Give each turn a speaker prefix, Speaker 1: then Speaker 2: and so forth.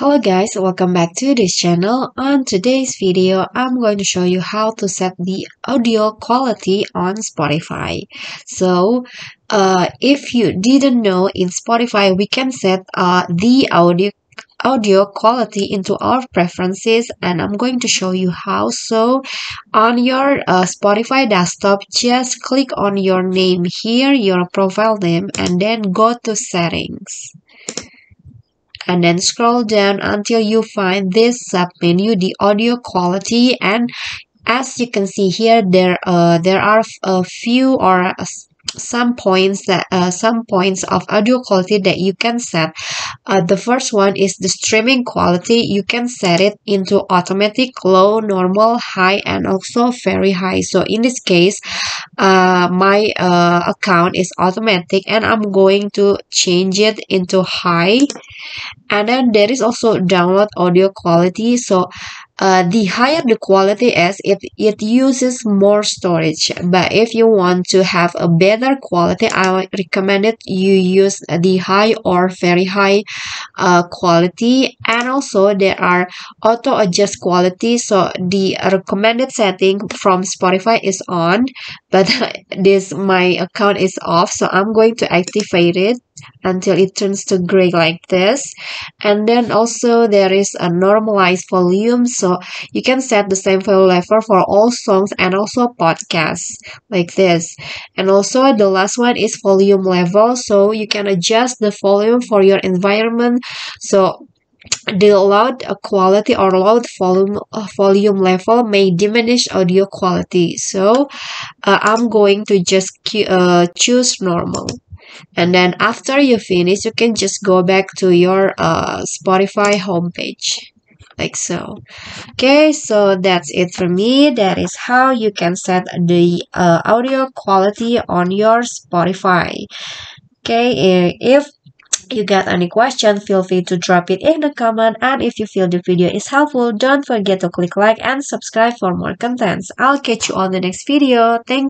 Speaker 1: Hello guys, welcome back to this channel. On today's video, I'm going to show you how to set the audio quality on Spotify. So, uh, if you didn't know, in Spotify, we can set uh, the audio audio quality into our preferences and I'm going to show you how so on your uh, Spotify desktop just click on your name here your profile name and then go to settings and then scroll down until you find this submenu the audio quality. And as you can see here there uh there are a few or some points that uh, some points of audio quality that you can set uh, the first one is the streaming quality. You can set it into automatic low normal high and also very high. So in this case uh, my uh, account is automatic and I'm going to change it into high. And then there is also download audio quality. So uh, the higher the quality is it it uses more storage. But if you want to have a better quality i recommend it you use the high or very high uh, quality. And also there are auto adjust quality. So the recommended setting from spotify is on but this my account is off. So i'm going to activate it until it turns to gray like this. And then also there is a normalized volume so you can set the same volume level for all songs and also podcasts like this. And also the last one is volume level so you can adjust the volume for your environment. So the loud quality or loud volume uh, volume level may diminish audio quality. So uh, i'm going to just uh, choose normal and then after you finish you can just go back to your uh, spotify homepage. Like so. Okay so that's it for me. That is how you can set the uh, audio quality on your spotify. Okay if you got any question feel free to drop it in the comment. And if you feel the video is helpful don't forget to click like and subscribe for more contents. I'll catch you on the next video. Thank